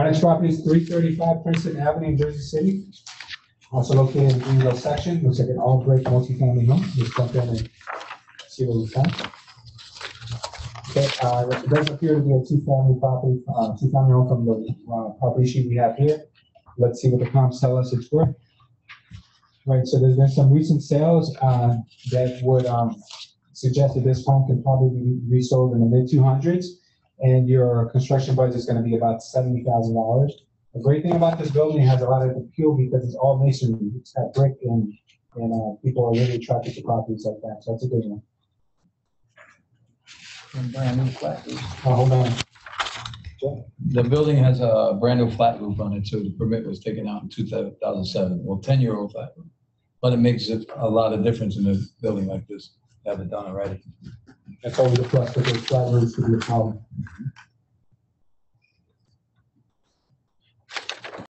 Our next property is three thirty-five Princeton Avenue in Jersey City. Also located in the Greenville section, looks like an all brick multifamily home, just jump in and see what we find. Okay, uh, it does appear to be a two-family property, uh, two-family home from the, uh, property sheet we have here. Let's see what the comps tell us it's worth. Right, so there's been some recent sales, uh, that would, um, suggest that this home can probably be resold in the mid two hundreds. And your construction budget is gonna be about seventy thousand dollars. The great thing about this building, it has a lot of appeal because it's all masonry, it's got brick and, and, uh, people are really attracted to properties like that, so that's a good one. And brand new flat roof. Uh, hold on, The building has a brand new flat roof on it, so the permit was taken out in two thousand seven, well, ten-year-old flat roof. But it makes it a lot of difference in a building like this, to have it done already. that's always a plus, because flat roofs could be a problem.